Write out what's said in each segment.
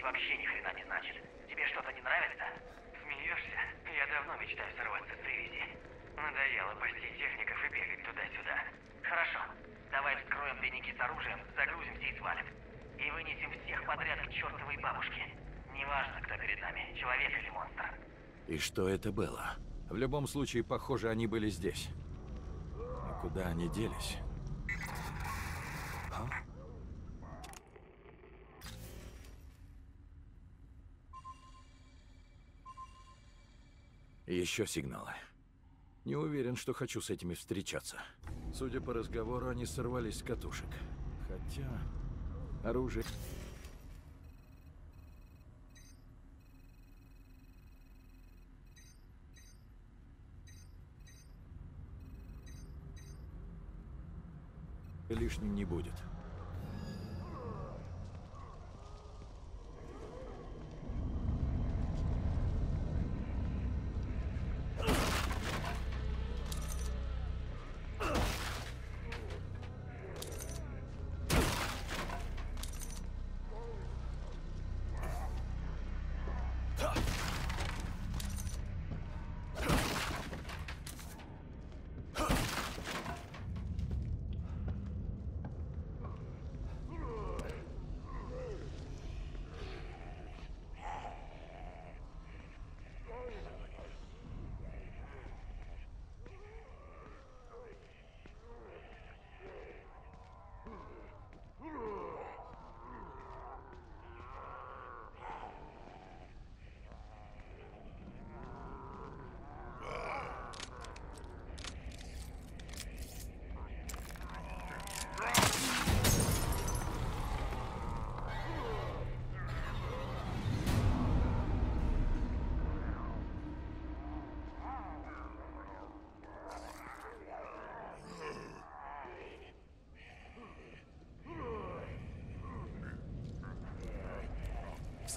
Они вообще ни хрена не значит. Тебе что-то не нравится? Смеешься? Я давно мечтаю сорваться с привязи. Надоело пасти техников и бегать туда-сюда. Хорошо. Давай вскроем тайники с оружием, загрузимся и свалим. И вынесем всех подряд к чертовой бабушке. Неважно, кто перед нами, человек или монстр. И что это было? В любом случае, похоже, они были здесь. Но куда они делись? Еще сигналы. Не уверен, что хочу с этими встречаться. Судя по разговору, они сорвались с катушек. Хотя... Оружие... лишним не будет.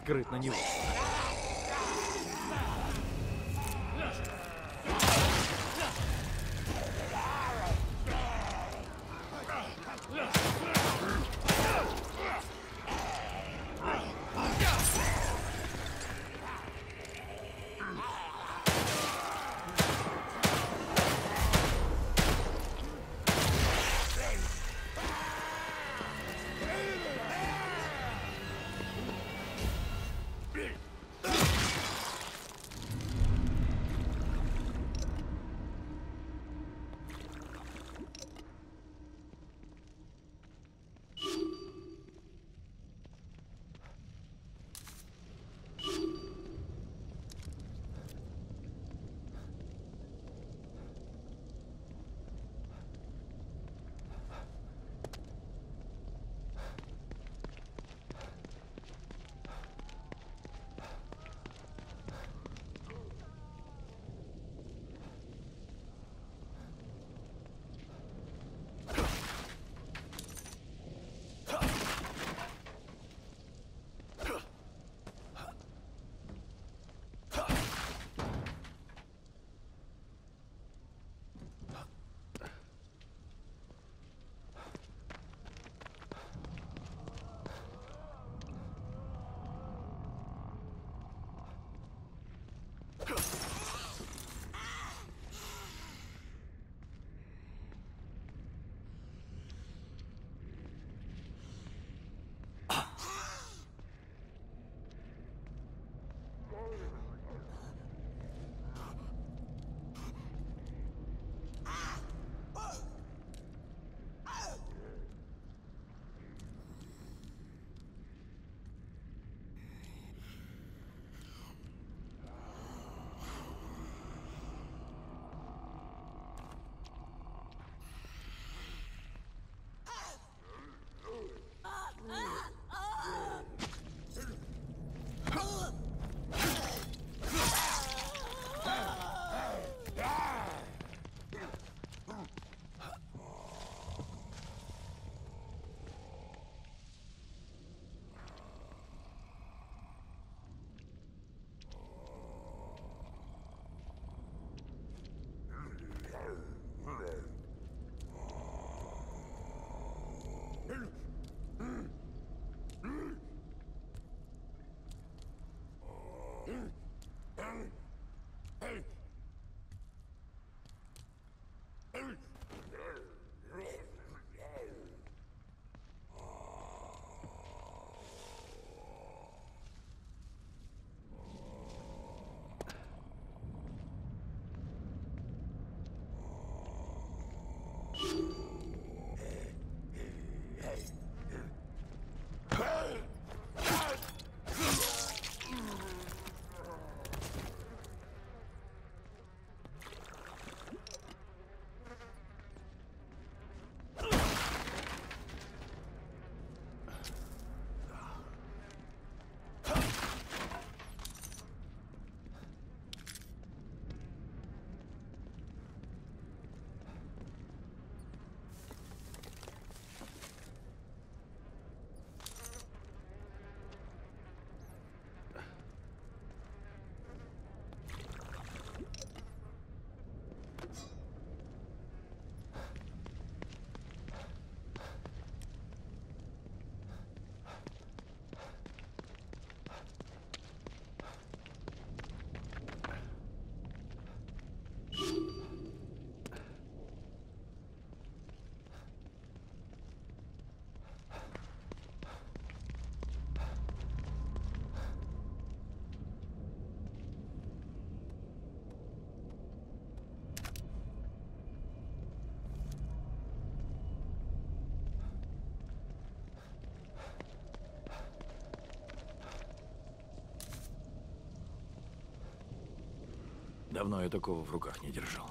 Скрыть на него. Давно я такого в руках не держал.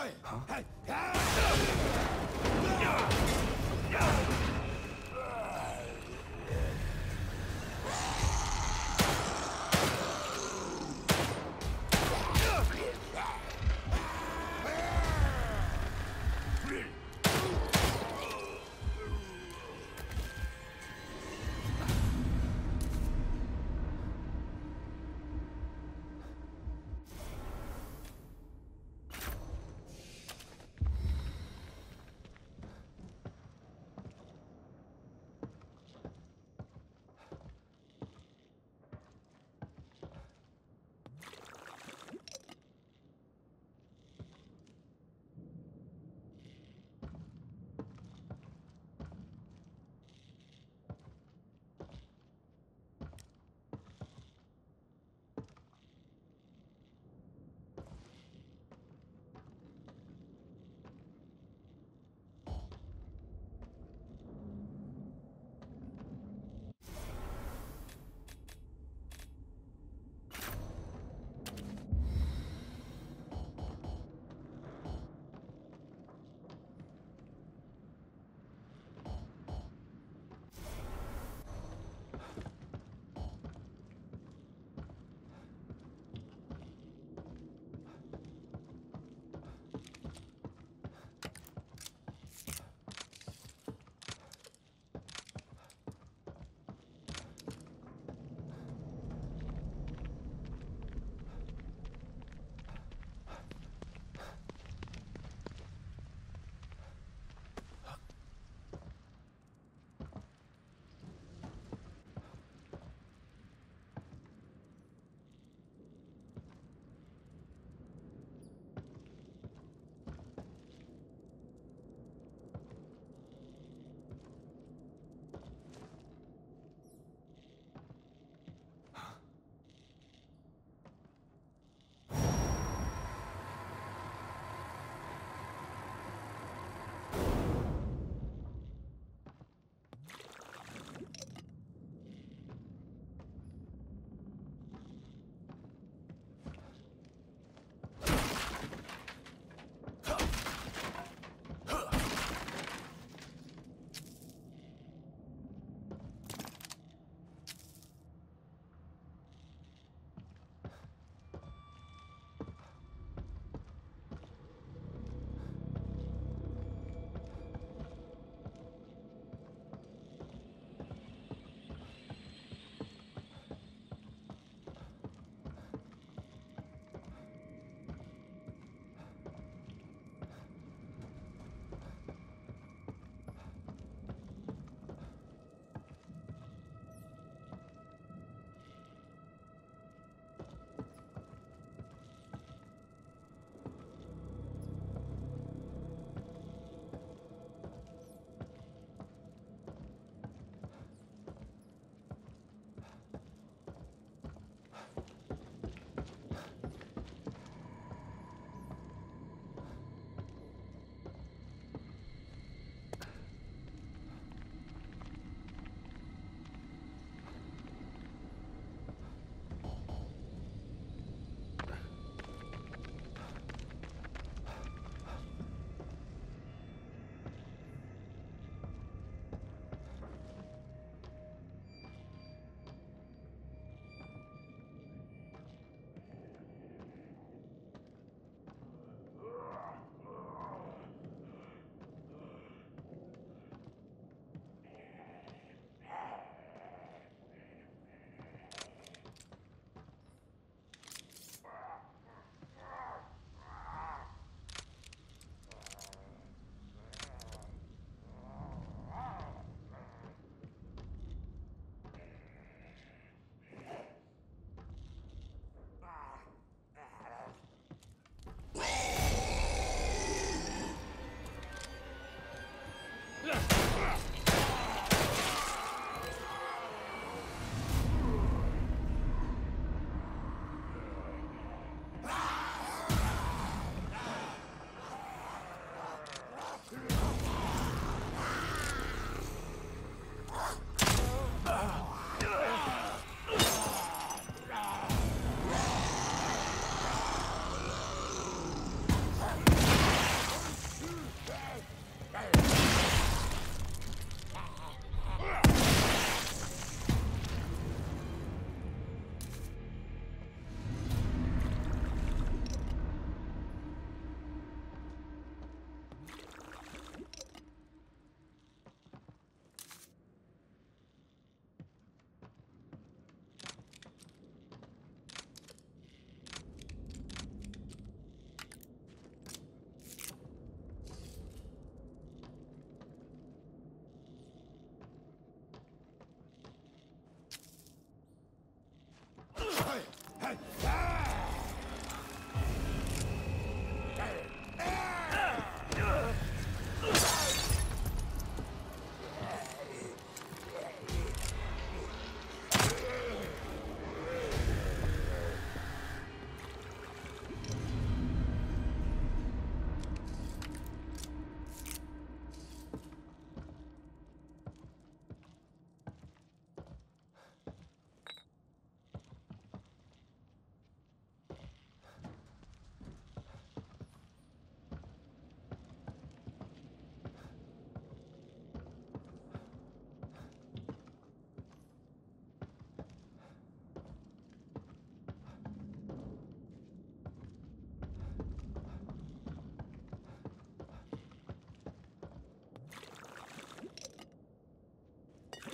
嘿嘿 Hey! Ah!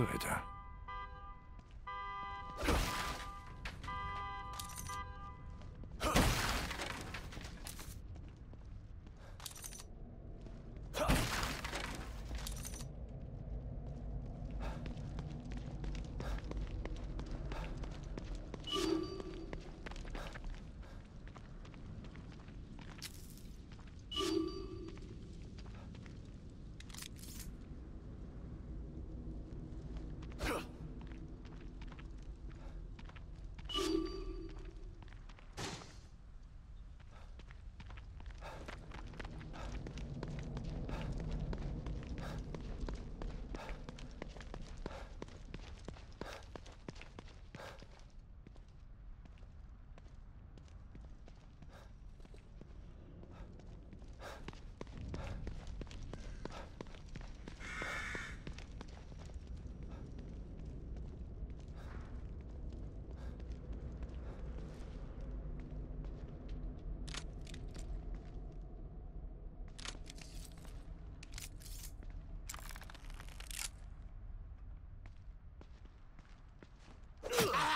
Что это? Ah!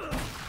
Ugh.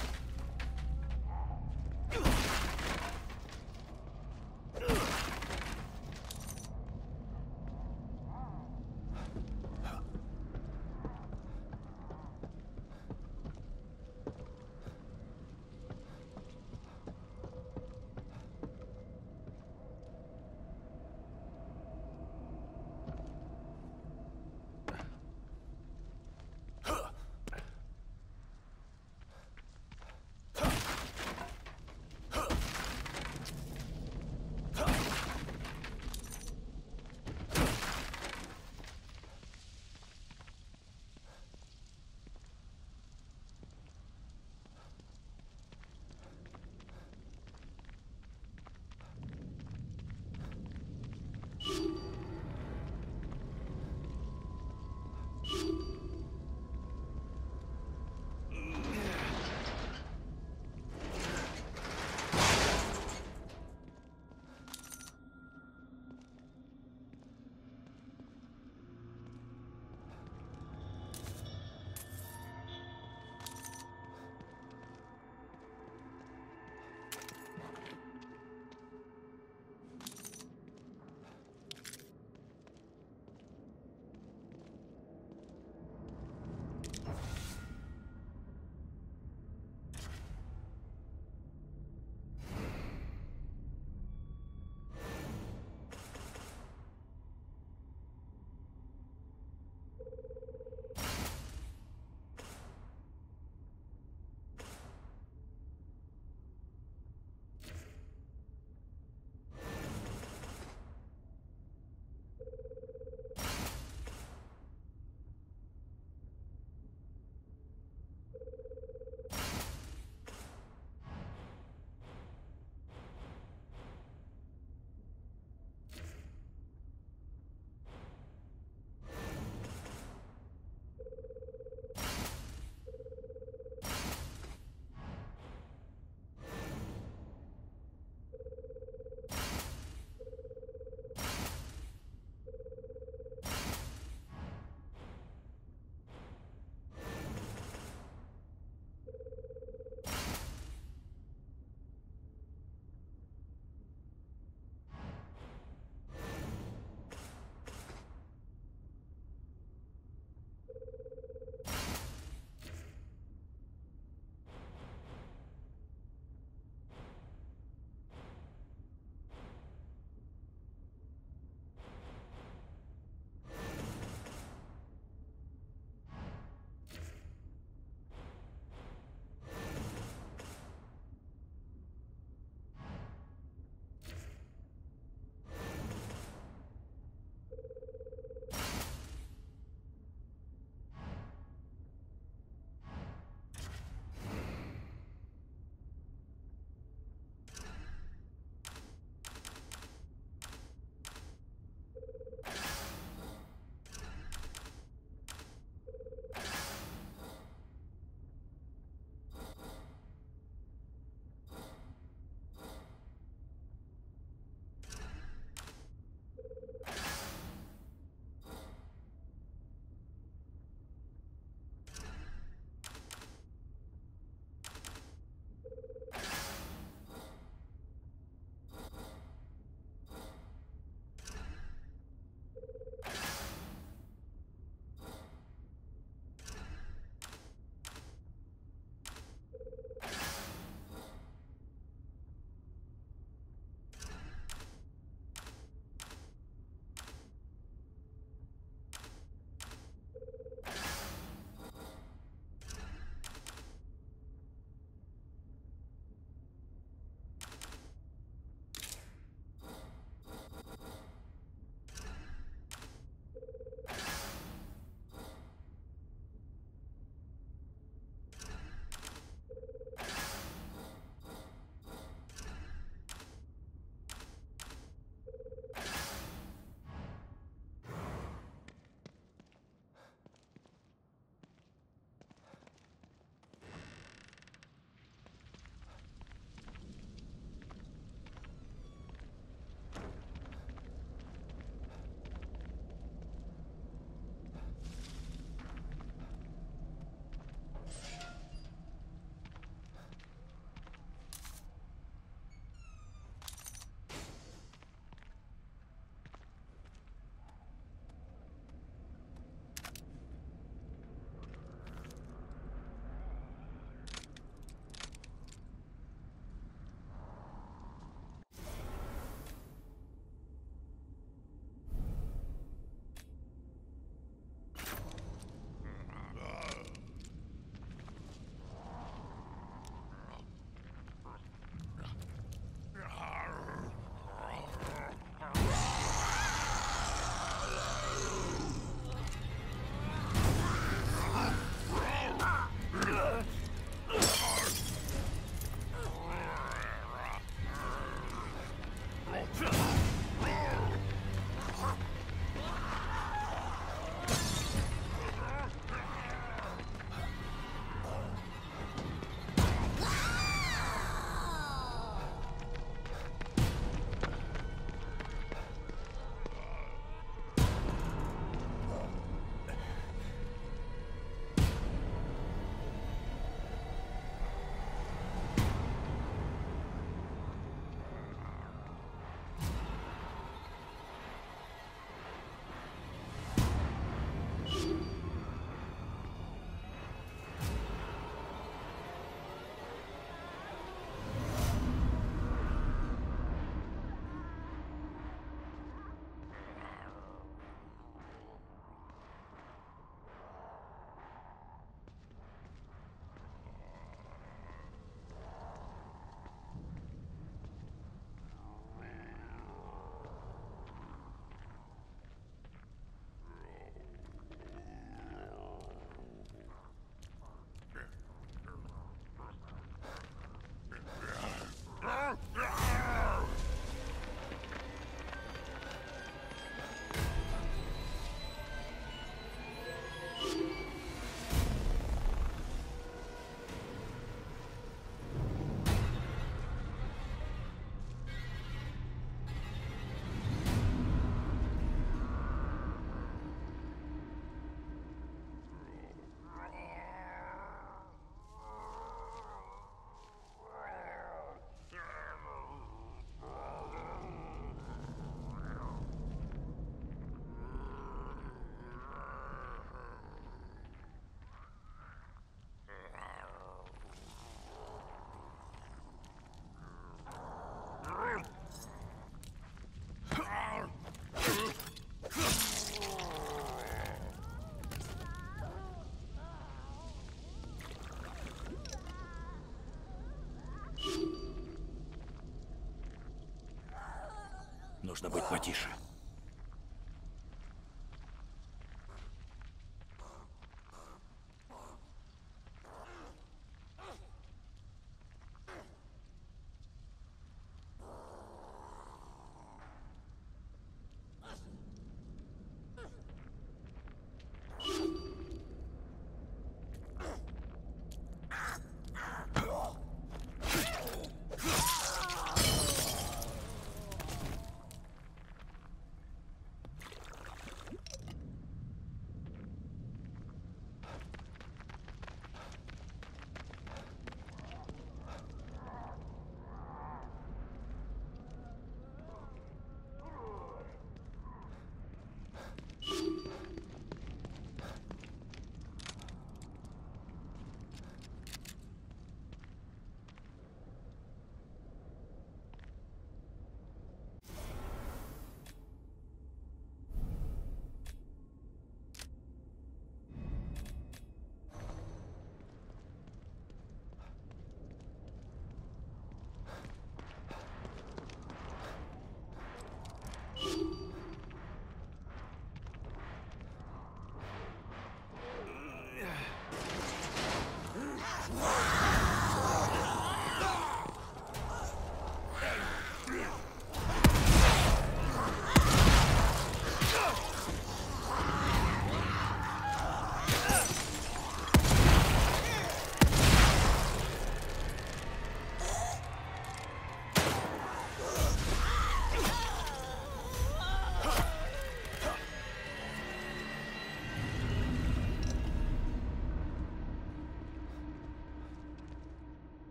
Нужно быть потише.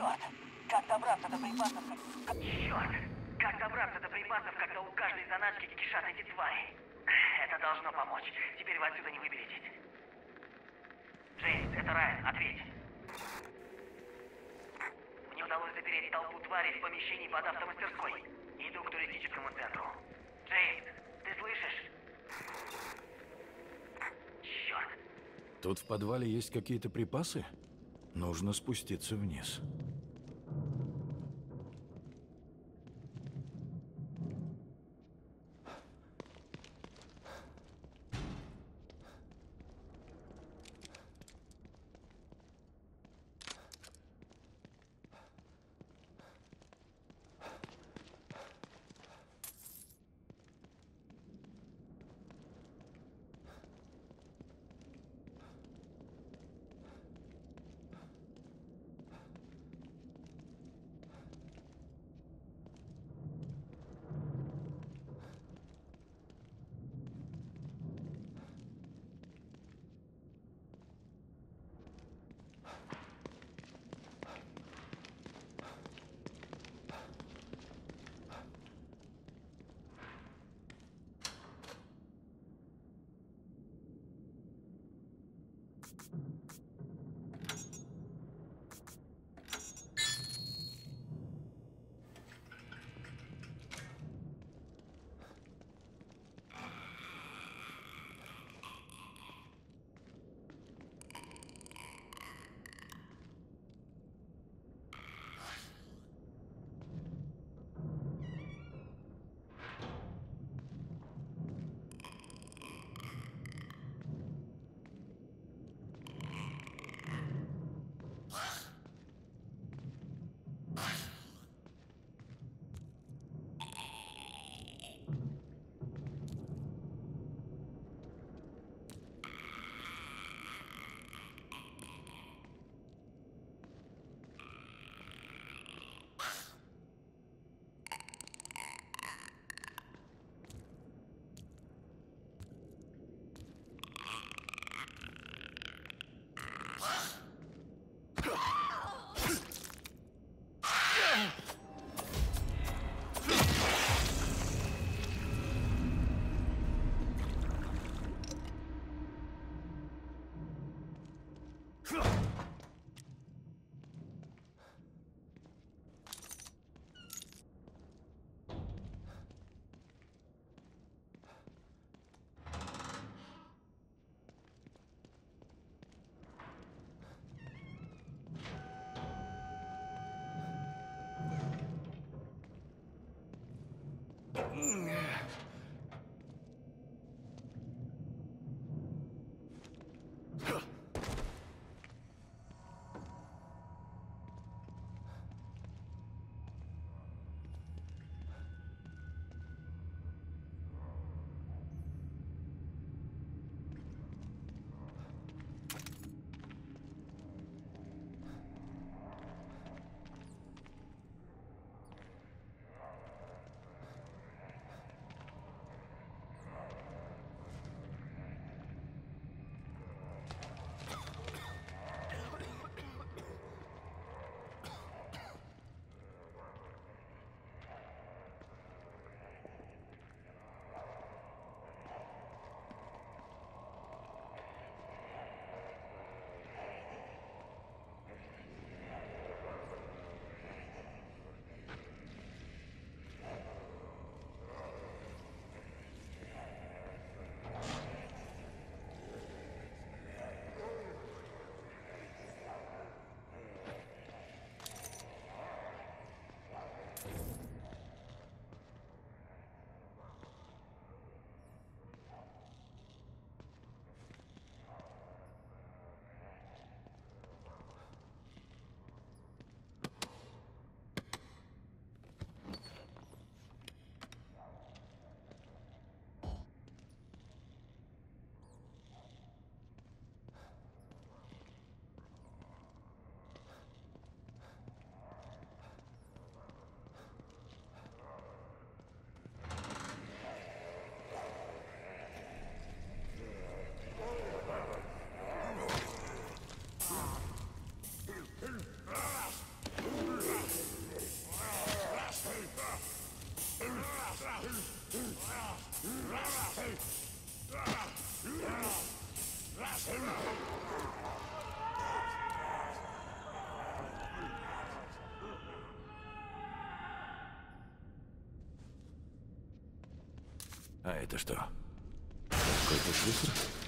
Черт! Как добраться до припасов? Черт! Как добраться до припасов, когда у каждой заначки кишат эти твари? Это должно помочь. Теперь вы отсюда не выберетесь. Джеймс, это Райан. Ответь. Мне удалось запереть толпу тварей в помещении под автомастерской. Иду к туристическому центру. Джеймс, ты слышишь? Черт! Тут в подвале есть какие-то припасы? Нужно спуститься вниз. А это что? Какой-то шифр?